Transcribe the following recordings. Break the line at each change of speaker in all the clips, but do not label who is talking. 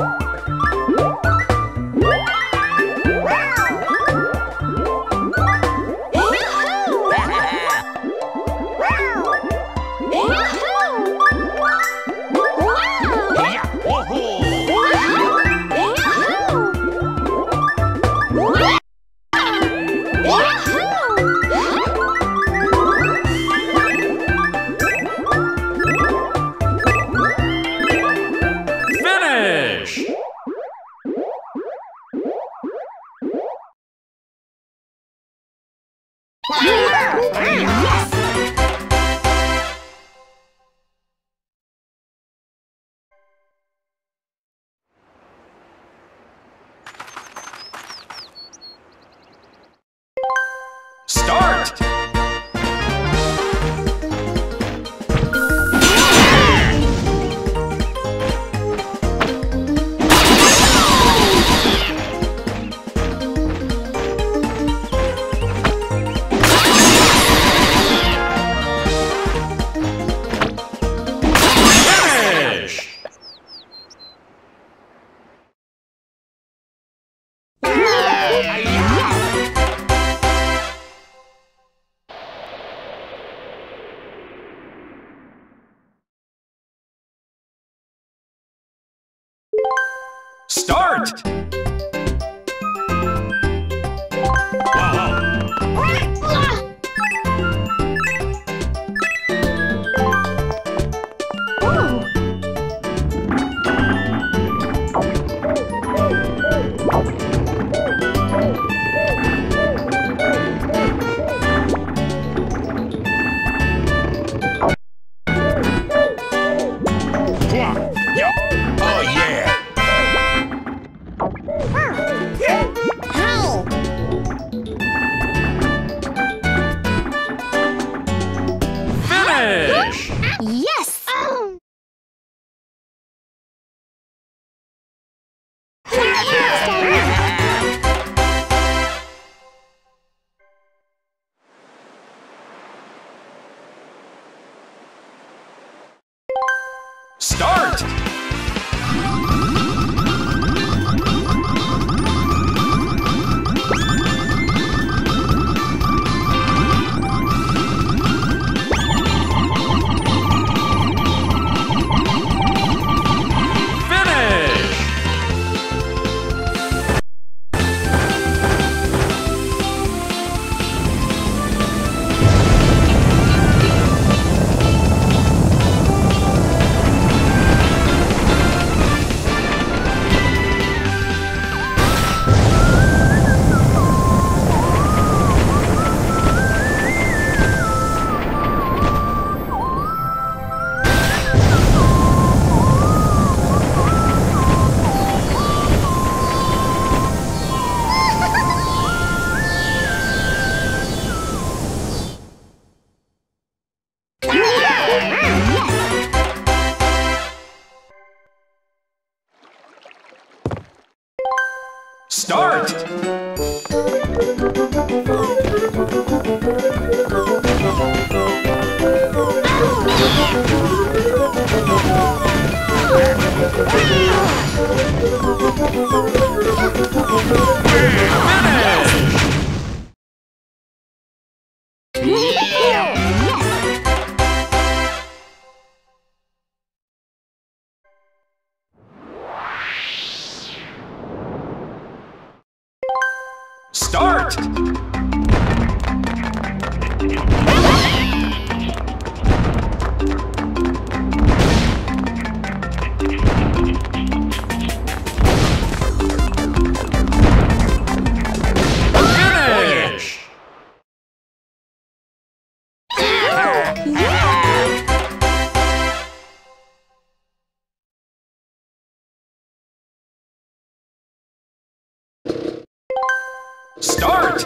Finish! Start! Start! Start! Start!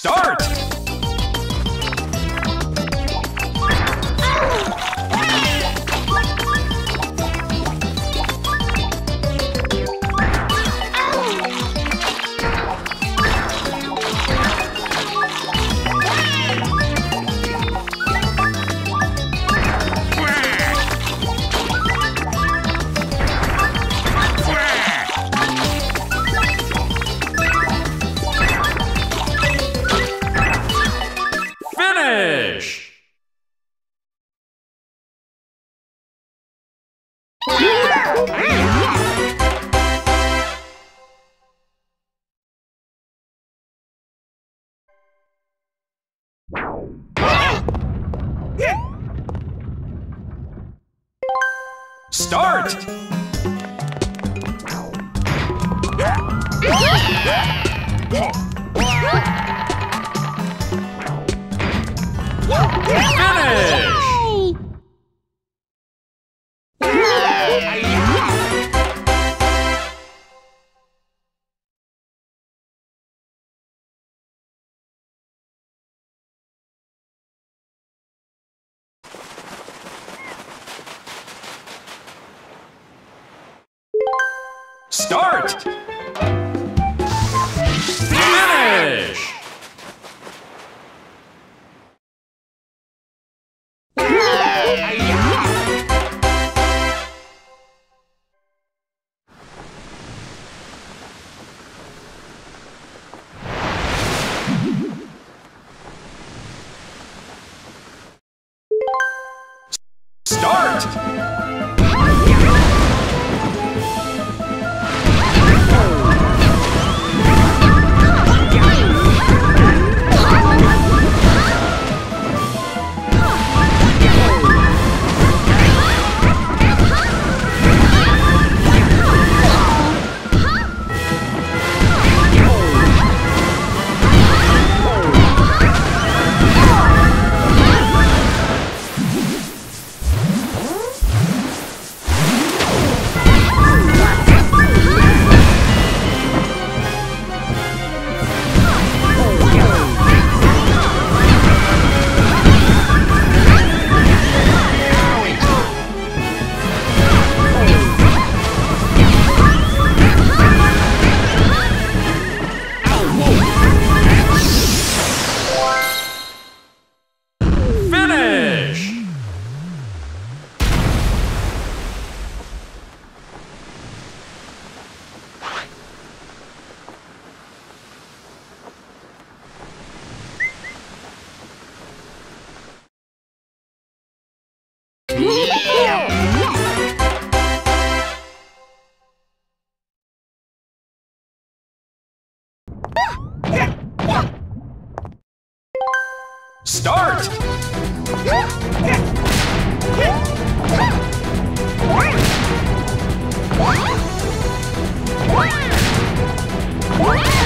Start! Start! Finish! Start! Start! Start.